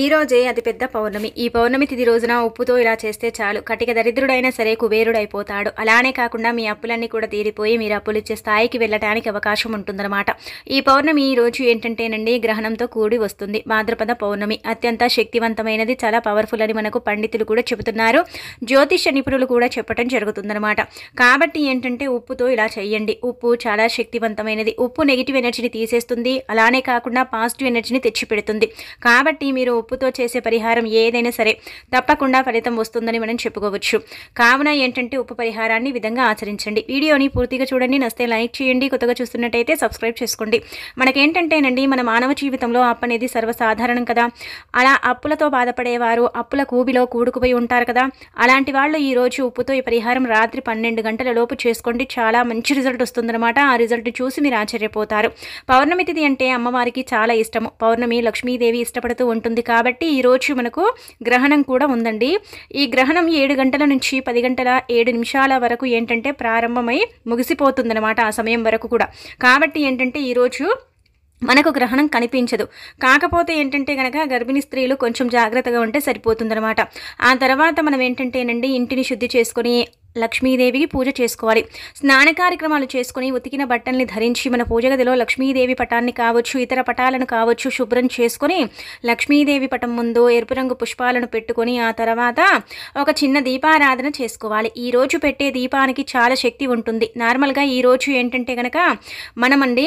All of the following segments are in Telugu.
ఈ రోజే అతిపెద్ద పౌర్ణమి. ఈ పౌర్ణమి తిది రోజున ఉప్పుతో ఇలా చేస్తే చాలు. కటిక దరిద్రుడైనా సరే కుబేరుడైపోతాడు. అలానే కాకుండా మీ అప్పులన్నీ కూడా తీరిపోయి మీరు అప్పులు ఇచ్చే స్థాయికి వెళ్ళడానికి అవకాశం ఉంటుందన్నమాట. ఈ పౌర్ణమి ఈ రోజు ఏంటంటేనండి గ్రహణంతో కూడి వస్తుంది. భాద్రపద పౌర్ణమి. అత్యంత శక్తివంతమైనది చాలా పవర్ఫుల్ అని మనకు పండితులు కూడా చెబుతున్నారు. జ్యోతిష నిపుణులు కూడా చెప్పడం జరుగుతుందన్నమాట. కాబట్టి ఏంటంటే ఉప్పుతో ఇలా చేయండి ఉప్పు చాలా శక్తివంతమైనది. ఉప్పు నెగిటివ్ ఎనర్జీని తీసేస్తుంది. అలానే కాకుండా పాజిటివ్ ఎనర్జీని తెచ్చిపెడుతుంది. కాబట్టి మీరు ఉప్పుతో చేసే పరిహారం ఏదైనా సరే తప్పకుండా ఫలితం వస్తుందని మనం చెప్పుకోవచ్చు. కావున ఏంటంటే ఉప్పు పరిహారాన్ని విధంగా ఆచరించండి. వీడియోని పూర్తిగా చూడండి నస్తే లైక్ చేయండి కొత్తగా చూస్తున్నట్టయితే సబ్స్క్రైబ్ చేసుకోండి. మనకేంటంటేనండి మన మానవ జీవితంలో అప్పు అనేది సర్వసాధారణం కదా. అలా అప్పులతో బాధపడేవారు అప్పుల కూబిలో కూడుకుపోయి ఉంటారు కదా. అలాంటి వాళ్ళు ఈ రోజు ఉప్పుతో ఈ పరిహారం రాత్రి పన్నెండు గంటల లోపు చేసుకోండి. చాలా మంచి రిజల్ట్ వస్తుందన్నమాట. ఆ రిజల్ట్ చూసి మీరు ఆశ్చర్యపోతారు. పౌర్ణమి తిథి అంటే అమ్మవారికి చాలా ఇష్టము. పౌర్ణమి లక్ష్మీదేవి ఇష్టపడుతూ ఉంటుంది కాబట్టి ఈ రోజు మనకు గ్రహణం కూడా ఉందండి. ఈ గ్రహణం ఏడు గంటల నుంచి పది గంటల ఏడు నిమిషాల వరకు ఏంటంటే ప్రారంభమై ముగిసిపోతుందన్నమాట ఆ సమయం వరకు కూడా. కాబట్టి ఏంటంటే ఈరోజు మనకు గ్రహణం కనిపించదు. కాకపోతే ఏంటంటే కనుక గర్భిణీ స్త్రీలు కొంచెం జాగ్రత్తగా ఉంటే సరిపోతుందన్నమాట. ఆ తర్వాత మనం ఏంటంటేనండి ఇంటిని శుద్ధి చేసుకొని లక్ష్మీదేవికి పూజ చేసుకోవాలి. స్నాన కార్యక్రమాలు చేసుకుని ఉతికిన బట్టల్ని ధరించి మన పూజ గదిలో లక్ష్మీదేవి పటాన్ని కావచ్చు ఇతర పటాలను కావచ్చు శుభ్రం చేసుకొని లక్ష్మీదేవి పటం ముందు ఎరుపు రంగు పుష్పాలను పెట్టుకొని ఆ తర్వాత ఒక చిన్న దీపారాధన చేసుకోవాలి. ఈ రోజు పెట్టే దీపానికి చాలా శక్తి ఉంటుంది. నార్మల్గా ఈ రోజు ఏంటంటే కనుక మనమండి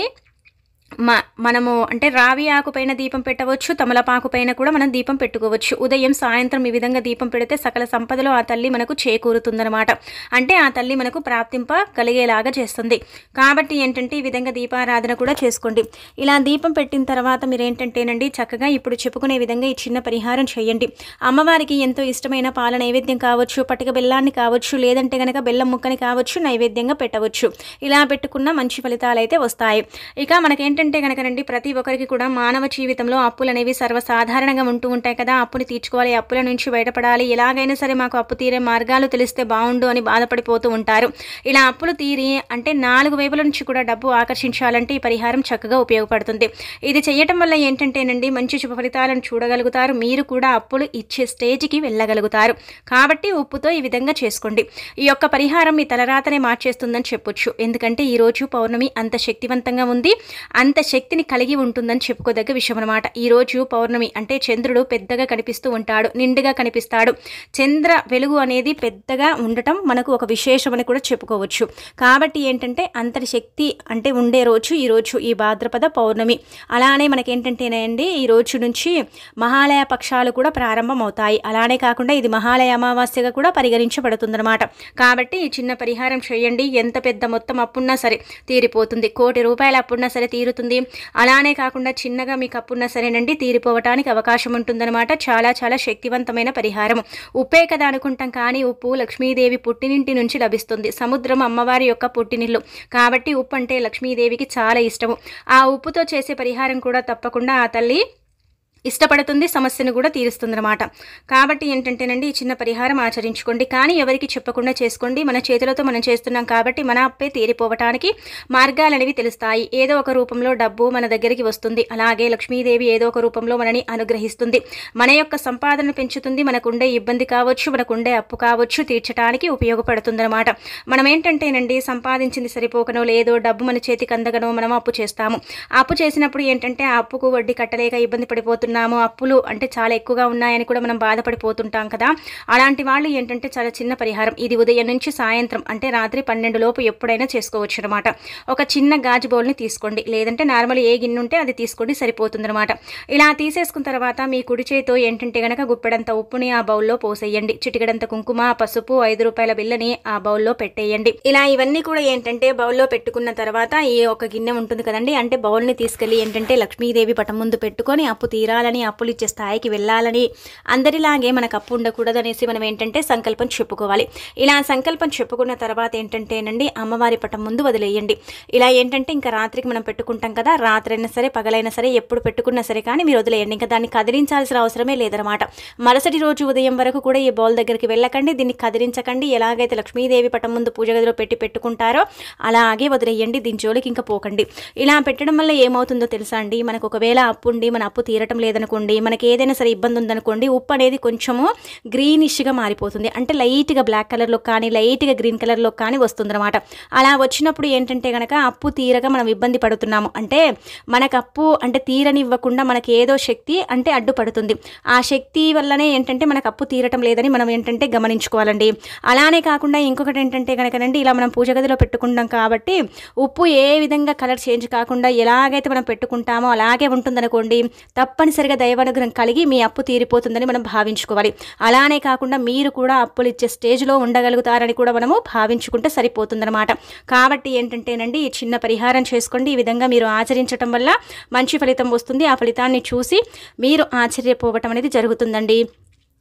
మనము అంటే రావి ఆకుపైన దీపం పెట్టవచ్చు తమలపాకు పైన కూడా మనం దీపం పెట్టుకోవచ్చు. ఉదయం సాయంత్రం ఈ విధంగా దీపం పెడితే సకల సంపదలో ఆ తల్లి మనకు చేకూరుతుందన్నమాట. అంటే ఆ తల్లి మనకు ప్రాప్తింప కలిగేలాగా చేస్తుంది. కాబట్టి ఏంటంటే ఈ విధంగా దీపారాధన కూడా చేసుకోండి. ఇలా దీపం పెట్టిన తర్వాత మీరు ఏంటంటేనండి చక్కగా ఇప్పుడు చెప్పుకునే విధంగా ఈ చిన్న పరిహారం చేయండి. అమ్మవారికి ఎంతో ఇష్టమైన పాల నైవేద్యం కావచ్చు పటిక బెల్లాన్ని కావచ్చు లేదంటే కనుక బెల్లం ముక్కని కావచ్చు నైవేద్యంగా పెట్టవచ్చు. ఇలా పెట్టుకున్న మంచి ఫలితాలు అయితే వస్తాయి. ఇక మనకేంటి ఏంటంటే కనుకనండి ప్రతి ఒక్కరికి కూడా మానవ జీవితంలో అప్పులు అనేవి సర్వసాధారణంగా ఉంటూ ఉంటాయి కదా. అప్పుని తీర్చుకోవాలి అప్పుల నుంచి బయటపడాలి. ఎలాగైనా సరే మాకు అప్పు తీరే మార్గాలు తెలిస్తే బాగుండు అని బాధపడిపోతూ ఉంటారు. ఇలా అప్పులు తీరి అంటే నాలుగు వైపుల నుంచి కూడా డబ్బు ఆకర్షించాలంటే ఈ పరిహారం చక్కగా ఉపయోగపడుతుంది. ఇది చేయటం వల్ల ఏంటంటేనండి మంచి శుభ ఫలితాలను చూడగలుగుతారు. మీరు కూడా అప్పులు ఇచ్చే స్టేజ్కి వెళ్ళగలుగుతారు. కాబట్టి ఉప్పుతో ఈ విధంగా చేసుకోండి. ఈ యొక్క పరిహారం మీ తలరాతనే మార్చేస్తుందని చెప్పొచ్చు. ఎందుకంటే ఈ రోజు పౌర్ణమి అంత శక్తివంతంగా ఉంది. అంత శక్తిని కలిగి ఉంటుందని చెప్పుకోదగ్గ విషయం అనమాట ఈరోజు పౌర్ణమి అంటే చంద్రుడు పెద్దగా కనిపిస్తూ ఉంటాడు నిండుగా కనిపిస్తాడు. చంద్ర వెలుగు అనేది పెద్దగా ఉండటం మనకు ఒక విశేషం అని కూడా చెప్పుకోవచ్చు. కాబట్టి ఏంటంటే అంతటి శక్తి అంటే ఉండే రోజు ఈరోజు ఈ భాద్రపద పౌర్ణమి. అలానే మనకేంటంటేనండి ఈ రోజు నుంచి మహాలయ పక్షాలు కూడా ప్రారంభమవుతాయి. అలానే కాకుండా ఇది మహాలయ అమావాస్యగా కూడా పరిగణించబడుతుందన్నమాట. కాబట్టి ఈ చిన్న పరిహారం చేయండి. ఎంత పెద్ద మొత్తం అప్పున్నా సరే తీరిపోతుంది. కోటి రూపాయల అప్పున్నా సరే తీరు తీరుతుంది అలానే కాకుండా చిన్నగా మీకు అప్పున్నా సరేనండి తీరిపోవటానికి అవకాశం ఉంటుందన్నమాట. చాలా చాలా శక్తివంతమైన పరిహారం. ఉప్పే కదా అనుకుంటాం కానీ ఉప్పు లక్ష్మీదేవి పుట్టినింటి నుంచి లభిస్తుంది. సముద్రం అమ్మవారి యొక్క పుట్టినిల్లు. కాబట్టి ఉప్పు అంటే లక్ష్మీదేవికి చాలా ఇష్టము. ఆ ఉప్పుతో చేసే పరిహారం కూడా తప్పకుండా ఆ తల్లి ఇష్టపడుతుంది సమస్యను కూడా తీరుస్తుందన్నమాట. కాబట్టి ఏంటంటేనండి ఈ చిన్న పరిహారం ఆచరించుకోండి. కానీ ఎవరికి చెప్పకుండా చేసుకోండి. మన చేతులతో మనం చేస్తున్నాం కాబట్టి మన అప్పే తీరిపోవటానికి మార్గాలు అనేవి తెలుస్తాయి. ఏదో ఒక రూపంలో డబ్బు మన దగ్గరికి వస్తుంది. అలాగే లక్ష్మీదేవి ఏదో ఒక రూపంలో మనని అనుగ్రహిస్తుంది. మన యొక్క సంపాదన పెంచుతుంది. మనకుండే ఇబ్బంది కావచ్చు మనకుండే అప్పు కావచ్చు తీర్చడానికి ఉపయోగపడుతుందన్నమాట. మనం ఏంటంటేనండి సంపాదించింది సరిపోకనో లేదో డబ్బు మన చేతికి అందగనో మనం అప్పు చేస్తాము. అప్పు చేసినప్పుడు ఏంటంటే ఆ అప్పుకు వడ్డీ కట్టలేక ఇబ్బంది ఉన్నాము అప్పులు అంటే చాలా ఎక్కువగా ఉన్నాయని కూడా మనం బాధపడిపోతుంటాం కదా. అలాంటి వాళ్ళు ఏంటంటే చాలా చిన్న పరిహారం. ఇది ఉదయం నుంచి సాయంత్రం అంటే రాత్రి పన్నెండు లోపు ఎప్పుడైనా చేసుకోవచ్చు అనమాట ఒక చిన్న గాజు బౌల్ని తీసుకోండి. లేదంటే నార్మల్ ఏ గిన్నె ఉంటే అది తీసుకోండి సరిపోతుందనమాట ఇలా తీసేసుకున్న తర్వాత మీ కుడి చేతితో ఏంటంటే గనక గుప్పెడంత ఉప్పుని ఆ బౌల్లో పోసేయండి. చిటికడంత కుంకుమ పసుపు ఐదు రూపాయల బిల్లని ఆ బౌల్లో పెట్టేయండి. ఇలా ఇవన్నీ కూడా ఏంటంటే బౌల్లో పెట్టుకున్న తర్వాత ఈ ఒక గిన్నె ఉంటుంది కదండి. అంటే బౌల్ని తీసుకెళ్ళి ఏంటంటే లక్ష్మీదేవి పటం ముందు పెట్టుకొని అప్పు తీరా తీరాలని అప్పులు ఇచ్చే స్థాయికి వెళ్ళాలని అందరిలాగే మనకు అప్పు ఉండకూడదు అనేసి మనం ఏంటంటే సంకల్పం చెప్పుకోవాలి. ఇలా సంకల్పం చెప్పుకున్న తర్వాత ఏంటంటేనండి అమ్మవారి పటం ముందు వదిలేయండి. ఇలా ఏంటంటే ఇంకా రాత్రికి మనం పెట్టుకుంటాం కదా రాత్రైనా సరే పగలైనా సరే ఎప్పుడు పెట్టుకున్నా సరే కానీ మీరు వదిలేయండి. ఇంకా దాన్ని కదిలించాల్సిన అవసరమే లేదనమాట. మరుసటి రోజు ఉదయం వరకు కూడా ఈ బౌల్ దగ్గరికి వెళ్ళకండి దీన్ని కదిలించకండి. ఎలాగైతే లక్ష్మీదేవి పటం ముందు పూజ గదిలో పెట్టి పెట్టుకుంటారో అలాగే వదిలేయండి దీని జోలికి ఇంకా పోకండి. ఇలా పెట్టడం వల్ల ఏమవుతుందో తెలుసా అండి? మనకు ఒకవేళ అప్పు ఉండి మన అప్పు తీరటం లేదనుకోండి మనకి ఏదైనా సరే ఇబ్బంది ఉందనుకోండి ఉప్పు అనేది కొంచెము గ్రీనిష్గా మారిపోతుంది. అంటే లైట్గా బ్లాక్ కలర్లో కానీ లైట్గా గ్రీన్ కలర్లో కానీ వస్తుందన్నమాట. అలా వచ్చినప్పుడు ఏంటంటే కనుక అప్పు తీరగా మనం ఇబ్బంది పడుతున్నాము. అంటే మనకు అప్పు అంటే తీరనివ్వకుండా మనకి ఏదో శక్తి అంటే అడ్డుపడుతుంది. ఆ శక్తి వల్లనే ఏంటంటే మనకు అప్పు తీరటం లేదని మనం ఏంటంటే గమనించుకోవాలండి. అలానే కాకుండా ఇంకొకటి ఏంటంటే కనుకనండి ఇలా మనం పూజ గదిలో పెట్టుకుంటాం కాబట్టి ఉప్పు ఏ విధంగా కలర్ చేంజ్ కాకుండా ఎలాగైతే మనం పెట్టుకుంటామో అలాగే ఉంటుందనుకోండి తప్పనిసరిగా దైవానుగ్రహం కలిగి మీ అప్పు తీరిపోతుందని మనం భావించుకోవాలి. అలానే కాకుండా మీరు కూడా అప్పులు ఇచ్చే స్టేజ్లో ఉండగలుగుతారని కూడా మనము భావించుకుంటే సరిపోతుందన్నమాట. కాబట్టి ఏంటంటేనండి ఈ చిన్న పరిహారం చేసుకోండి. ఈ విధంగా మీరు ఆచరించటం వల్ల మంచి ఫలితం వస్తుంది. ఆ ఫలితాన్ని చూసి మీరు ఆశ్చర్యపోవటం అనేది జరుగుతుందండి.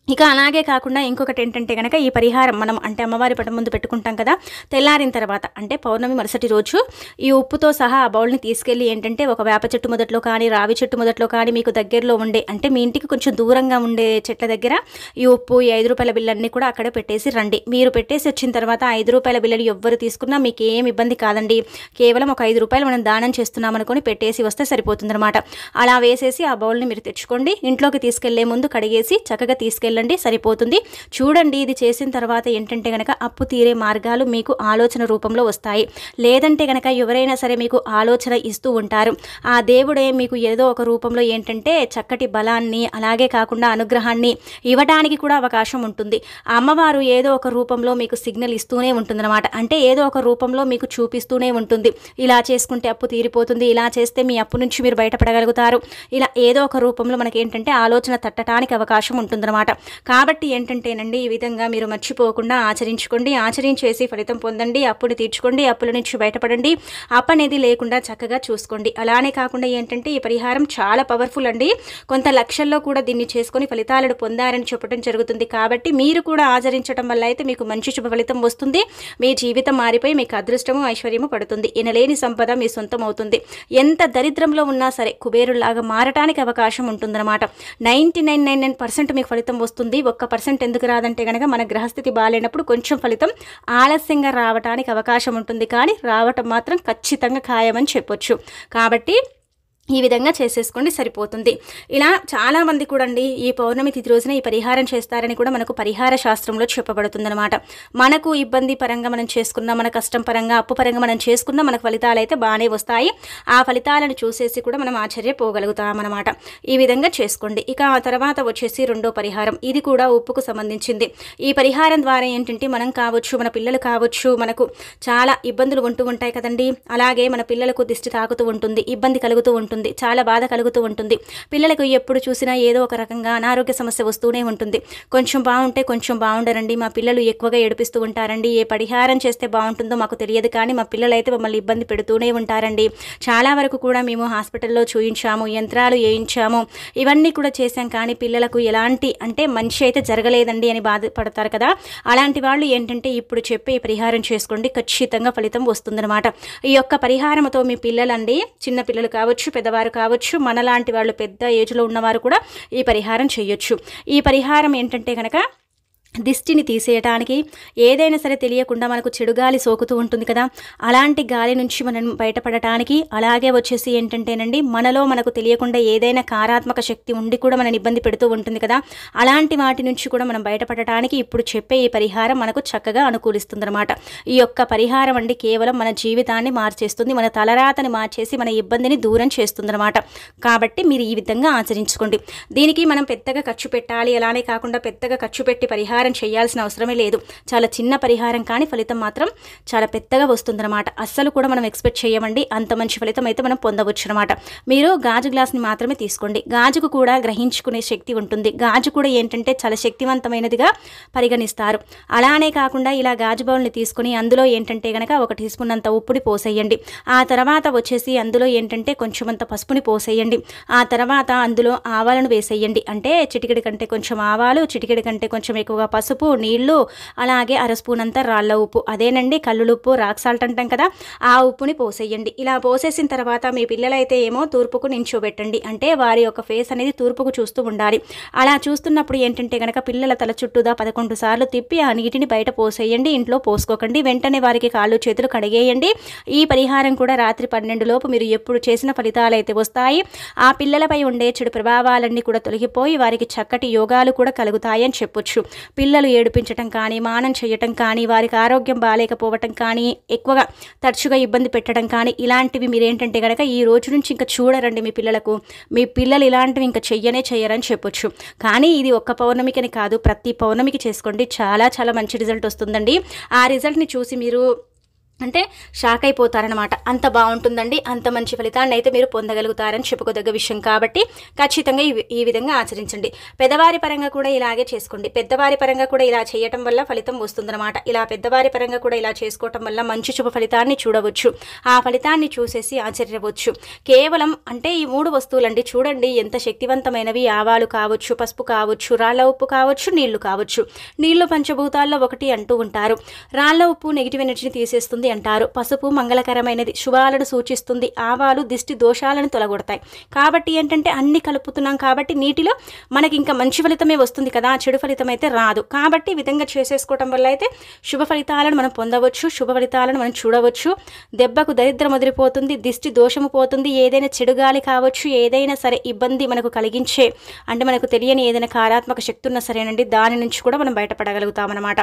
ఇక అలాగే కాకుండా ఇంకొకటి ఏంటంటే కనుక ఈ పరిహారం మనం అంటే అమ్మవారి పటం ముందు పెట్టుకుంటాం కదా తెల్లారిన తర్వాత అంటే పౌర్ణమి మరుసటి రోజు ఈ ఉప్పుతో సహా ఆ బౌల్ని తీసుకెళ్ళి ఏంటంటే ఒక వేప చెట్టు మొదట్లో కానీ రావి చెట్టు మొదట్లో కానీ మీకు దగ్గరలో ఉండే అంటే మీ ఇంటికి కొంచెం దూరంగా ఉండే చెట్ల దగ్గర ఈ ఉప్పు ఈ ఐదు రూపాయల బిల్లన్నీ కూడా అక్కడే పెట్టేసి రండి. మీరు పెట్టేసి వచ్చిన తర్వాత ఐదు రూపాయల బిల్లలు ఎవ్వరు తీసుకున్నా మీకు ఏం ఇబ్బంది కాదండి. కేవలం ఒక ఐదు రూపాయలు మనం దానం చేస్తున్నాం అనుకొని పెట్టేసి వస్తే సరిపోతుందన్నమాట. అలా వేసేసి ఆ బౌల్ని మీరు తెచ్చుకోండి. ఇంట్లోకి తీసుకెళ్ళే ముందు కడిగేసి చక్కగా తీసుకెళ్ళి వెళ్ళండి సరిపోతుంది. చూడండి ఇది చేసిన తర్వాత ఏంటంటే గనక అప్పు తీరే మార్గాలు మీకు ఆలోచన రూపంలో వస్తాయి. లేదంటే గనక ఎవరైనా సరే మీకు ఆలోచన ఇస్తూ ఉంటారు. ఆ దేవుడే మీకు ఏదో ఒక రూపంలో ఏంటంటే చక్కటి బలాన్ని అలాగే కాకుండా అనుగ్రహాన్ని ఇవ్వడానికి కూడా అవకాశం ఉంటుంది. అమ్మవారు ఏదో ఒక రూపంలో మీకు సిగ్నల్ ఇస్తూనే ఉంటుందన్నమాట. అంటే ఏదో ఒక రూపంలో మీకు చూపిస్తూనే ఉంటుంది. ఇలా చేసుకుంటే అప్పు తీరిపోతుంది ఇలా చేస్తే మీ అప్పు నుంచి మీరు బయటపడగలుగుతారు. ఇలా ఏదో ఒక రూపంలో మనకి ఏంటంటే ఆలోచన తట్టడానికి అవకాశం ఉంటుందన్నమాట. కాబట్టి ఏంటంటేనండి ఈ విధంగా మీరు మర్చిపోకుండా ఆచరించుకోండి ఆచరించేసి ఫలితం పొందండి అప్పుని తీర్చుకోండి అప్పుల నుంచి బయటపడండి అప్ అనేది లేకుండా చక్కగా చూసుకోండి. అలానే కాకుండా ఏంటంటే ఈ పరిహారం చాలా పవర్ఫుల్ అండి. కొంత లక్షల్లో కూడా దీన్ని చేసుకొని ఫలితాలను పొందారని చెప్పడం జరుగుతుంది. కాబట్టి మీరు కూడా ఆచరించడం వల్ల అయితే మీకు మంచి శుభ ఫలితం వస్తుంది. మీ జీవితం మారిపోయి మీకు అదృష్టము ఐశ్వర్యము పడుతుంది. ఇనలేని సంపద మీ సొంతం అవుతుంది. ఎంత దరిద్రంలో ఉన్నా సరే కుబేరులాగా మారటానికి అవకాశం ఉంటుందన్నమాట. Ninety nine nine nine percent మీకు ఫలితం వస్తుంది. ఒక్క పర్సెంట్ ఎందుకు రాదంటే కనుక మన గ్రహస్థితి బాగాలేనప్పుడు కొంచెం ఫలితం ఆలస్యంగా రావడానికి అవకాశం ఉంటుంది. కానీ రావటం మాత్రం ఖచ్చితంగా ఖాయమని చెప్పొచ్చు. కాబట్టి ఈ విధంగా చేసేసుకోండి సరిపోతుంది. ఇలా చాలామంది కూడా అండి ఈ పౌర్ణమి తిథి రోజున ఈ పరిహారం చేస్తారని కూడా మనకు పరిహార శాస్త్రంలో చెప్పబడుతుందన్నమాట. మనకు ఇబ్బంది పరంగా మనం చేసుకున్న మన కష్టం పరంగా అప్పు పరంగా మనం చేసుకున్న మనకు ఫలితాలు అయితే బాగానే వస్తాయి. ఆ ఫలితాలను చూసేసి కూడా మనం ఆశ్చర్యపోగలుగుతామన్నమాట. ఈ విధంగా చేసుకోండి. ఇక ఆ తర్వాత వచ్చేసి రెండో పరిహారం. ఇది కూడా ఉప్పుకు సంబంధించింది. ఈ పరిహారం ద్వారా ఏంటంటే మనం కావచ్చు మన పిల్లలు కావచ్చు మనకు చాలా ఇబ్బందులు ఉంటూ ఉంటాయి కదండి. అలాగే మన పిల్లలకు దిష్టి తాకుతూ ఉంటుంది ఇబ్బంది కలుగుతూ ఉంటుంది. చాలా బాధ కలుగుతూ ఉంటుంది. పిల్లలకు ఎప్పుడు చూసినా ఏదో ఒక రకంగా అనారోగ్య సమస్య వస్తూనే ఉంటుంది. కొంచెం బాగుంటే కొంచెం బాగుండరండి. మా పిల్లలు ఎక్కువగా ఏడిపిస్తూ ఉంటారండి. ఏ పరిహారం చేస్తే బాగుంటుందో మాకు తెలియదు కానీ మా పిల్లలు అయితే మమ్మల్ని ఇబ్బంది పెడుతూనే ఉంటారండి. చాలా వరకు కూడా మేము హాస్పిటల్లో చూయించాము యంత్రాలు వేయించాము. ఇవన్నీ కూడా చేశాం కానీ పిల్లలకు ఎలాంటి అంటే మంచి అయితే జరగలేదండి అని బాధపడతారు కదా. అలాంటి వాళ్ళు ఏంటంటే ఇప్పుడు చెప్పే పరిహారం చేసుకోండి. ఖచ్చితంగా ఫలితం వస్తుందన్నమాట. ఈ యొక్క పరిహారంతో మీ పిల్లలండి చిన్న పిల్లలు కావచ్చు పెద్ద పెద్దవారు కావచ్చు మనలాంటి వాళ్ళు పెద్ద ఏజ్లో ఉన్నవారు కూడా ఈ పరిహారం చేయొచ్చు. ఈ పరిహారం ఏంటంటే కనుక దిష్టిని తీసేయటానికి ఏదైనా సరే తెలియకుండా మనకు చెడు గాలి సోకుతూ ఉంటుంది కదా. అలాంటి గాలి నుంచి మనం బయటపడటానికి అలాగే వచ్చేసి ఏంటంటేనండి మనలో మనకు తెలియకుండా ఏదైనా కారాత్మక శక్తి ఉండి కూడా మనని ఇబ్బంది పెడుతూ ఉంటుంది కదా. అలాంటి వాటి నుంచి కూడా మనం బయటపడటానికి ఇప్పుడు చెప్పే ఈ పరిహారం మనకు చక్కగా అనుకూలిస్తుందన్నమాట. ఈ యొక్క పరిహారం అండి కేవలం మన జీవితాన్ని మార్చేస్తుంది మన తలరాతని మార్చేసి మన ఇబ్బందిని దూరం చేస్తుందన్నమాట. కాబట్టి మీరు ఈ విధంగా ఆచరించుకోండి. దీనికి మనం పెద్దగా ఖర్చు పెట్టాలి. అలానే కాకుండా పెద్దగా ఖర్చు పెట్టి పరిహారం చేయాల్సిన అవసరమే లేదు. చాలా చిన్న పరిహారం కానీ ఫలితం మాత్రం చాలా పెద్దగా వస్తుందన్నమాట. అస్సలు కూడా మనం ఎక్స్పెక్ట్ చేయమండి. అంత మంచి ఫలితం అయితే మనం పొందవచ్చు అనమాట మీరు గాజు గ్లాస్ని మాత్రమే తీసుకోండి. గాజుకు కూడా గ్రహించుకునే శక్తి ఉంటుంది. గాజు కూడా ఏంటంటే చాలా శక్తివంతమైనదిగా పరిగణిస్తారు. అలానే కాకుండా ఇలా గాజు బౌల్ని తీసుకుని అందులో ఏంటంటే కనుక ఒక టీ స్పూన్ అంత ఉప్పుని పోసేయండి. ఆ తర్వాత వచ్చేసి అందులో ఏంటంటే కొంచెం అంత పసుపుని పోసేయండి. ఆ తర్వాత అందులో ఆవాలను వేసేయండి. అంటే చిటికెడి కంటే కొంచెం ఆవాలు చిటికెడి కంటే కొంచెం ఎక్కువగా పసుపు నీళ్ళు అలాగే అర స్పూన్ అంతా రాళ్ళ ఉప్పు. అదేనండి కల్లులుప్పు రాక్ సాల్ట్ అంటాం కదా ఆ ఉప్పుని పోసేయండి. ఇలా పోసేసిన తర్వాత మీ పిల్లలైతే ఏమో తూర్పుకు నించోబెట్టండి. అంటే వారి యొక్క ఫేస్ అనేది తూర్పుకు చూస్తూ ఉండాలి. అలా చూస్తున్నప్పుడు ఏంటంటే కనుక పిల్లల తల చుట్టూదా పదకొండు సార్లు తిప్పి ఆ నీటిని బయట పోసేయండి. ఇంట్లో పోసుకోకండి. వెంటనే వారికి కాళ్ళు చేతులు కడిగేయండి. ఈ పరిహారం కూడా రాత్రి పన్నెండు లోపు మీరు ఎప్పుడు చేసిన ఫలితాలు అయితే వస్తాయి. ఆ పిల్లలపై ఉండే చెడు ప్రభావాలన్నీ కూడా తొలగిపోయి వారికి చక్కటి యోగాలు కూడా కలుగుతాయని చెప్పొచ్చు. పిల్లలు ఏడిపించటం కానీ మానం చేయటం కానీ వారికి ఆరోగ్యం బాగాలేకపోవటం కానీ ఎక్కువగా తరచుగా ఇబ్బంది పెట్టడం కానీ ఇలాంటివి మీరు ఏంటంటే కనుక ఈ రోజు నుంచి ఇంకా చూడరండి మీ పిల్లలకు. మీ పిల్లలు ఇలాంటివి ఇంకా చెయ్యనే చెయ్యరని చెప్పొచ్చు. కానీ ఇది ఒక్క పౌర్ణమికని కాదు ప్రతి పౌర్ణమికి చేసుకోండి. చాలా చాలా మంచి రిజల్ట్ వస్తుందండి. ఆ రిజల్ట్ని చూసి మీరు అంటే షాక్ అయిపోతారనమాట అంత బాగుంటుందండి అంత మంచి ఫలితాన్ని అయితే మీరు పొందగలుగుతారని చెప్పుకోదగ్గ విషయం కాబట్టి ఖచ్చితంగా ఈ ఈ విధంగా ఆచరించండి. పెద్దవారి పరంగా కూడా ఇలాగే చేసుకోండి. పెద్దవారి పరంగా కూడా ఇలా చేయటం వల్ల ఫలితం వస్తుందన్నమాట. ఇలా పెద్దవారి పరంగా కూడా ఇలా చేసుకోవటం వల్ల మంచి శుభ ఫలితాన్ని చూడవచ్చు. ఆ ఫలితాన్ని చూసేసి ఆశ్చర్యవచ్చు కేవలం అంటే ఈ మూడు వస్తువులండి. చూడండి ఎంత శక్తివంతమైనవి ఆవాలు కావచ్చు పసుపు కావచ్చు రాళ్ళ ఉప్పు కావచ్చు నీళ్ళు కావచ్చు. నీళ్ళు పంచభూతాల్లో ఒకటి అంటూ ఉంటారు. రాళ్ళ ఉప్పు నెగిటివ్ ఎనర్జీని తీసేస్తుంది అంటారు. పసుపు మంగళకరమైనది శుభాలను సూచిస్తుంది. ఆవాలు దిష్టి దోషాలను తొలగొడతాయి. కాబట్టి ఏంటంటే అన్ని కలుపుతున్నాం కాబట్టి నీటిలో మనకి ఇంకా మంచి ఫలితమే వస్తుంది కదా. చెడు ఫలితం అయితే రాదు. కాబట్టి ఈ విధంగా చేసేసుకోవటం వల్ల అయితే శుభ ఫలితాలను మనం పొందవచ్చు. శుభ ఫలితాలను మనం చూడవచ్చు. దెబ్బకు దరిద్రం వదిలిపోతుంది దిష్టి దోషము పోతుంది. ఏదైనా చెడు గాలి కావచ్చు ఏదైనా సరే ఇబ్బంది మనకు కలిగించే అంటే మనకు తెలియని ఏదైనా కారాత్మక శక్తి ఉన్నా సరేనండి దాని నుంచి కూడా మనం బయటపడగలుగుతామన్నమాట.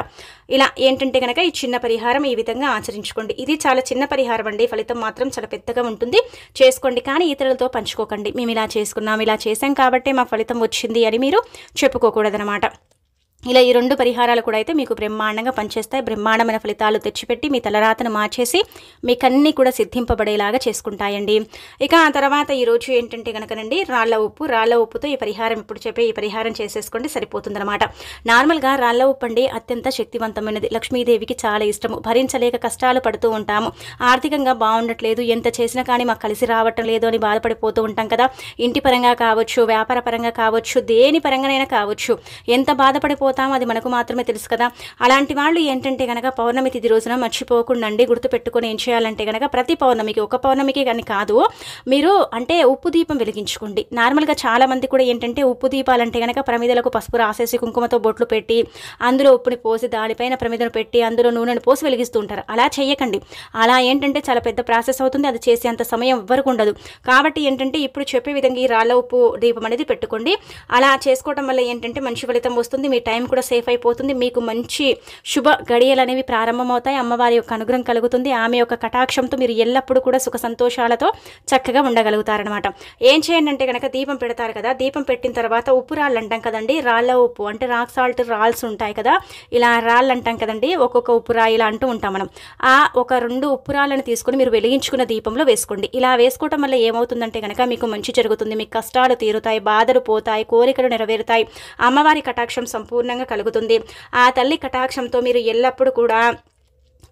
ఇలా ఏంటంటే కనుక ఈ చిన్న పరిహారం ఈ విధంగా ఆచరించుకోండి ఇది చాలా చిన్న పరిహారం అండి. ఫలితం మాత్రం చాలా పెద్దగా ఉంటుంది. చేసుకోండి కానీ ఇతరులతో పంచుకోకండి. మేము ఇలా చేసుకున్నాం ఇలా చేసాం కాబట్టే మా ఫలితం వచ్చింది అని మీరు చెప్పుకోకూడదనమాట ఇలా ఈ రెండు పరిహారాలు కూడా అయితే మీకు బ్రహ్మాండంగా పనిచేస్తాయి. బ్రహ్మాండమైన ఫలితాలు తెచ్చిపెట్టి మీ తలరాతను మార్చేసి మీకన్నీ కూడా సిద్ధింపబడేలాగా చేసుకుంటాయండి. ఇక ఆ తర్వాత ఈరోజు ఏంటంటే కనుకనండి రాళ్ళ ఉప్పు. రాళ్ళ ఉప్పుతో ఈ పరిహారం ఇప్పుడు చెప్పే ఈ పరిహారం చేసేసుకోండి సరిపోతుందన్నమాట. నార్మల్గా రాళ్ళ ఉప్పు అండి అత్యంత శక్తివంతమైనది. లక్ష్మీదేవికి చాలా ఇష్టము. భరించలేక కష్టాలు పడుతూ ఉంటాము. ఆర్థికంగా బాగుండట్లేదు. ఎంత చేసినా కానీ మాకు కలిసి రావటం లేదు అని బాధపడిపోతూ ఉంటాం కదా. ఇంటి పరంగా కావచ్చు వ్యాపార పరంగా కావచ్చు దేని పరంగానైనా కావచ్చు. ఎంత బాధపడిపోతామో అది మనకు మాత్రమే తెలుసు కదా. అలాంటి వాళ్ళు ఏంటంటే కనుక పౌర్ణమి తిథి రోజున మర్చిపోకుండా అండి గుర్తుపెట్టుకొని ఏం చేయాలంటే కనుక ప్రతి పౌర్ణమికి ఒక పౌర్ణమికి కానీ కాదు మీరు అంటే ఉప్పు దీపం వెలిగించుకోండి. నార్మల్గా చాలా మంది కూడా ఏంటంటే ఉప్పు దీపాలంటే కనుక ప్రమిదలకు పసుపు రాసేసి కుంకుమతో బొట్లు పెట్టి అందులో ఉప్పుని పోసి దానిపైన ప్రమిదను పెట్టి అందులో నూనెను పోసి వెలిగిస్తూ ఉంటారు. అలా చేయకండి అలా ఏంటంటే చాలా పెద్ద ప్రాసెస్ అవుతుంది అది చేసే అంత సమయం ఎవ్వరికి ఉండదు. కాబట్టి ఏంటంటే ఇప్పుడు చెప్పే విధంగా ఈ రాళ్ళ ఉప్పు దీపం అనేది పెట్టుకోండి. అలా చేసుకోవడం వల్ల ఏంటంటే మంచి ఫలితం వస్తుంది. మీ టైం కూడా సేఫ్ అయిపోతుంది. మీకు మంచి శుభ గడియలు అనేవి ప్రారంభమవుతాయి. అమ్మవారి యొక్క అనుగ్రహం కలుగుతుంది. ఆమె యొక్క కటాక్షంతో మీరు ఎల్లప్పుడూ కూడా సుఖ సంతోషాలతో చక్కగా ఉండగలుగుతారనమాట ఏం చేయండి అంటే కనుక దీపం పెడతారు కదా దీపం పెట్టిన తర్వాత ఉప్పు రాళ్ళు అంటాం కదండి. రాళ్ళ ఉప్పు అంటే రాక్ సాల్ట్ రాల్స్ ఉంటాయి కదా ఇలా రాళ్ళు అంటాం కదండి. ఒక్కొక్క ఉప్పు రాయి ఇలా అంటూ ఉంటాం మనం. ఆ ఒక రెండు ఉప్పు రాళ్ళని తీసుకొని మీరు వెలిగించుకున్న దీపంలో వేసుకోండి. ఇలా వేసుకోవటం వల్ల ఏమవుతుందంటే కనుక మీకు మంచి జరుగుతుంది. మీకు కష్టాలు తీరుతాయి బాధలు పోతాయి కోరికలు నెరవేరుతాయి. అమ్మవారి కటాక్షం ఖచ్చితంగా కలుగుతుంది. ఆ తల్లి కటాక్షంతో మీరు ఎల్లప్పుడూ కూడా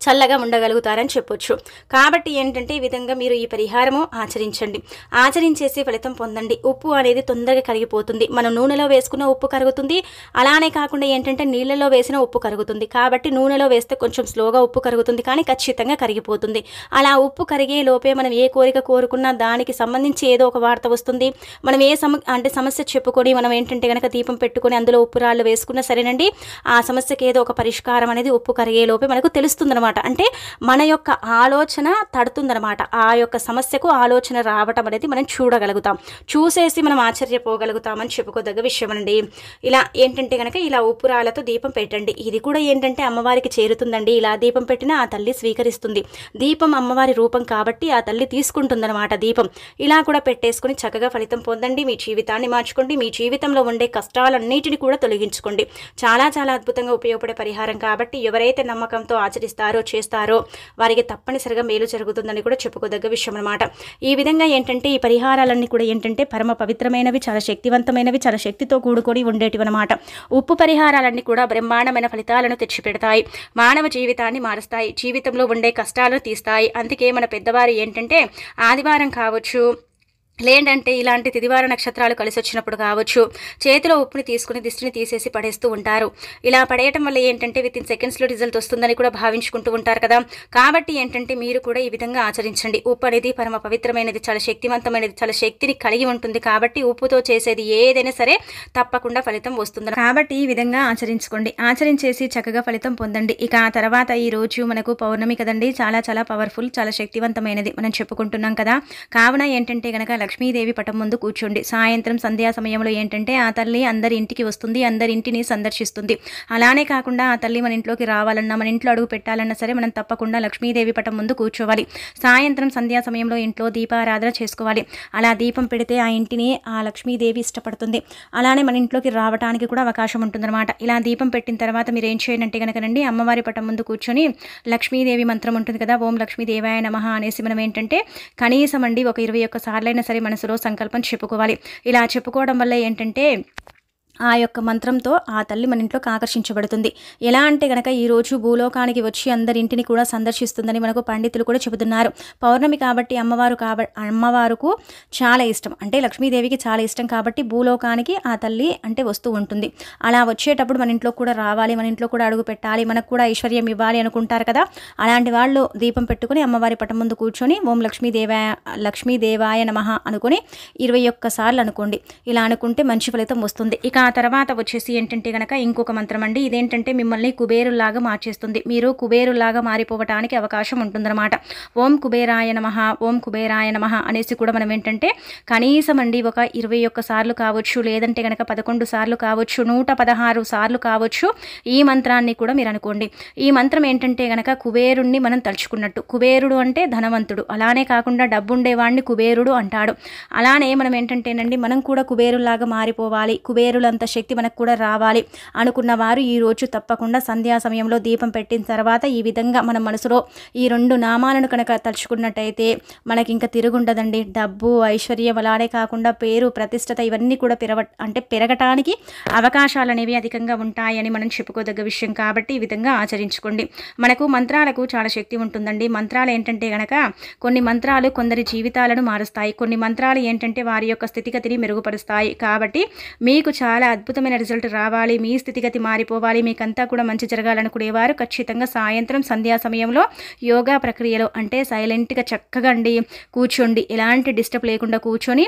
చల్లగా ఉండగలుగుతారని చెప్పొచ్చు. కాబట్టి ఏంటంటే ఈ విధంగా మీరు ఈ పరిహారము ఆచరించండి. ఆచరించేసి ఫలితం పొందండి. ఉప్పు అనేది తొందరగా కరిగిపోతుంది. మనం నూనెలో వేసుకున్న ఉప్పు కరుగుతుంది. అలానే కాకుండా ఏంటంటే నీళ్ళలో వేసిన ఉప్పు కరుగుతుంది. కాబట్టి నూనెలో వేస్తే కొంచెం స్లోగా ఉప్పు కరుగుతుంది కానీ ఖచ్చితంగా కరిగిపోతుంది. అలా ఉప్పు కరిగే లోపే మనం ఏ కోరిక కోరుకున్నా దానికి సంబంధించి ఏదో ఒక వార్త వస్తుంది. మనం ఏ సమ అంటే సమస్య చెప్పుకొని మనం ఏంటంటే కనుక దీపం పెట్టుకొని అందులో ఉప్పు రాళ్ళు వేసుకున్నా సరేనండి. ఆ సమస్యకి ఏదో ఒక పరిష్కారం అనేది ఉప్పు కరిగే లోపే మనకు తెలుస్తుందన్నమాట. అంటే మన యొక్క ఆలోచన తడుతుందనమాట. ఆ యొక్క సమస్యకు ఆలోచన రావటం అనేది మనం చూడగలుగుతాం. చూసేసి మనం ఆశ్చర్యపోగలుగుతామని చెప్పుకోదగ్గ విషయం అండి ఇలా ఏంటంటే కనుక ఇలా ఉప్పురాలతో దీపం పెట్టండి. ఇది కూడా ఏంటంటే అమ్మవారికి చేరుతుందండి. ఇలా దీపం పెట్టినా ఆ తల్లి స్వీకరిస్తుంది. దీపం అమ్మవారి రూపం కాబట్టి ఆ తల్లి తీసుకుంటుందన్నమాట దీపం. ఇలా కూడా పెట్టేసుకుని చక్కగా ఫలితం పొందండి. మీ జీవితాన్ని మార్చుకోండి. మీ జీవితంలో ఉండే కష్టాలన్నిటిని కూడా తొలగించుకోండి. చాలా చాలా అద్భుతంగా ఉపయోగపడే పరిహారం కాబట్టి ఎవరైతే నమ్మకంతో ఆచరిస్తారో చేస్తారో వారికి తప్పనిసరిగా మేలు జరుగుతుందని కూడా చెప్పుకోదగ్గ విషయం అనమాట ఈ విధంగా ఏంటంటే ఈ పరిహారాలన్నీ కూడా ఏంటంటే పరమ పవిత్రమైనవి చాలా శక్తివంతమైనవి చాలా శక్తితో కూడుకొని ఉండేటివి అనమాట ఉప్పు పరిహారాలన్నీ కూడా బ్రహ్మాండమైన ఫలితాలను తెచ్చిపెడతాయి. మానవ జీవితాన్ని మారుస్తాయి. జీవితంలో ఉండే కష్టాలను తీస్తాయి. అందుకే మన పెద్దవారు ఏంటంటే ఆదివారం కావచ్చు లేదంటే ఇలాంటి తిదివార నక్షత్రాలు కలిసి వచ్చినప్పుడు కావచ్చు. చేతిలో ఉప్పుని తీసుకుని దిష్టిని తీసేసి పడేస్తూ ఉంటారు. ఇలా పడేయటం వల్ల ఏంటంటే విత్ ఇన్ సెకండ్స్లో రిజల్ట్ వస్తుందని కూడా భావించుకుంటూ ఉంటారు కదా. కాబట్టి ఏంటంటే మీరు కూడా ఈ విధంగా ఆచరించండి. ఉప్పు అనేది పరమ పవిత్రమైనది చాలా శక్తివంతమైనది చాలా శక్తిని కలిగి ఉంటుంది కాబట్టి ఉప్పుతో చేసేది ఏదైనా సరే తప్పకుండా ఫలితం వస్తుంది కాబట్టి ఈ విధంగా ఆచరించుకోండి. ఆచరించేసి చక్కగా ఫలితం పొందండి. ఇక ఆ తర్వాత ఈ రోజు మనకు పౌర్ణమి కదండి. చాలా చాలా పవర్ఫుల్ చాలా శక్తివంతమైనది మనం చెప్పుకుంటున్నాం కదా. కావున ఏంటంటే గనక లక్ష్మీదేవి పటం ముందు కూర్చోండి. సాయంత్రం సంధ్యా సమయంలో ఏంటంటే ఆ తల్లి అందరి ఇంటికి వస్తుంది అందరి ఇంటిని సందర్శిస్తుంది. అలానే కాకుండా ఆ తల్లి మన ఇంట్లోకి రావాలన్నా మన ఇంట్లో అడుగు పెట్టాలన్నా సరే మనం తప్పకుండా లక్ష్మీదేవి పటం ముందు కూర్చోవాలి. సాయంత్రం సంధ్యా సమయంలో ఇంట్లో దీపారాధన చేసుకోవాలి. అలా దీపం పెడితే ఆ ఇంటిని ఆ లక్ష్మీదేవి ఇష్టపడుతుంది. అలానే మన ఇంట్లోకి రావడానికి కూడా అవకాశం ఉంటుందన్నమాట. ఇలా దీపం పెట్టిన తర్వాత మీరు ఏం చేయనంటే కనుకనండి అమ్మవారి పటం ముందు కూర్చొని లక్ష్మీదేవి మంత్రం ఉంటుంది కదా ఓం లక్ష్మీదేవాయ నమ అనేసి మనం ఏంటంటే కనీసం అండి ఒక ఇరవై ఒక్క సార్లైనా సరే మనసులో సంకల్పం చెప్పుకోవాలి. ఇలా చెప్పుకోవడం వల్ల ఏంటంటే ఆ యొక్క మంత్రంతో ఆ తల్లి మన ఇంట్లోకి ఆకర్షించబడుతుంది. ఎలా అంటే గనక ఈ రోజు భూలోకానికి వచ్చి అందరింటిని కూడా సందర్శిస్తుందని మనకు పండితులు కూడా చెబుతున్నారు. పౌర్ణమి కాబట్టి అమ్మవారు కాబ అమ్మవారుకు చాలా ఇష్టం. అంటే లక్ష్మీదేవికి చాలా ఇష్టం కాబట్టి భూలోకానికి ఆ తల్లి అంటే వస్తూ ఉంటుంది. అలా వచ్చేటప్పుడు మన ఇంట్లో కూడా రావాలి మన ఇంట్లో కూడా అడుగు పెట్టాలి మనకు కూడా ఐశ్వర్యం ఇవ్వాలి అనుకుంటారు కదా. అలాంటి వాళ్ళు దీపం పెట్టుకుని అమ్మవారి పటం ముందు కూర్చొని ఓం లక్ష్మీదేవాయ లక్ష్మీదేవాయ నమ అనుకొని ఇరవై ఒక్క సార్లు అనుకోండి. ఇలా అనుకుంటే మంచి ఫలితం వస్తుంది. ఇక ఆ తర్వాత వచ్చేసి ఏంటంటే కనుక ఇంకొక మంత్రం అండి. ఇదేంటంటే మిమ్మల్ని కుబేరులాగా మార్చేస్తుంది. మీరు కుబేరులాగా మారిపోవటానికి అవకాశం ఉంటుందన్నమాట. ఓం కుబేరాయ నమ ఓం కుబేరాయ నమ అనేసి కూడా మనం ఏంటంటే కనీసం అండి ఒక ఇరవై ఒక్క సార్లు కావచ్చు లేదంటే కనుక పదకొండు సార్లు కావచ్చు నూట పదహారు సార్లు కావచ్చు ఈ మంత్రాన్ని కూడా మీరు అనుకోండి. ఈ మంత్రం ఏంటంటే కనుక కుబేరుణ్ణి మనం తలుచుకున్నట్టు. కుబేరుడు అంటే ధనవంతుడు. అలానే కాకుండా డబ్బు ఉండేవాడిని కుబేరుడు అంటాడు. అలానే మనం ఏంటంటేనండి మనం కూడా కుబేరులాగా మారిపోవాలి. కుబేరుల కుబేరులంత శక్తి మనకు కూడా రావాలి అనుకున్న వారు ఈ రోజు తప్పకుండా సంధ్యా సమయంలో దీపం పెట్టిన తర్వాత ఈ విధంగా మన మనసులో ఈ రెండు నామాలను కనుక తలుచుకున్నట్టయితే మనకి ఇంకా తిరుగుండదండి. డబ్బు ఐశ్వర్యం అలానే కాకుండా పేరు ప్రతిష్టత ఇవన్నీ కూడా పెరవ అంటే పెరగటానికి అవకాశాలు అనేవి అధికంగా ఉంటాయని మనం చెప్పుకోదగ్గ విషయం కాబట్టి ఈ విధంగా ఆచరించుకోండి. మనకు మంత్రాలకు చాలా శక్తి ఉంటుందండి. మంత్రాలు ఏంటంటే గనక కొన్ని మంత్రాలు కొందరి జీవితాలను మారుస్తాయి. కొన్ని మంత్రాలు ఏంటంటే వారి యొక్క స్థితిగతిని మెరుగుపరుస్తాయి. కాబట్టి మీకు చాలా చాలా అద్భుతమైన రిజల్ట్ రావాలి మీ స్థితిగతి మారిపోవాలి మీకంతా కూడా మంచి జరగాలనుకునేవారు. ఖచ్చితంగా సాయంత్రం సంధ్యా సమయంలో యోగా ప్రక్రియలో అంటే సైలెంట్గా చక్కగా అండి కూర్చోండి. ఎలాంటి డిస్టర్బ్ లేకుండా కూర్చొని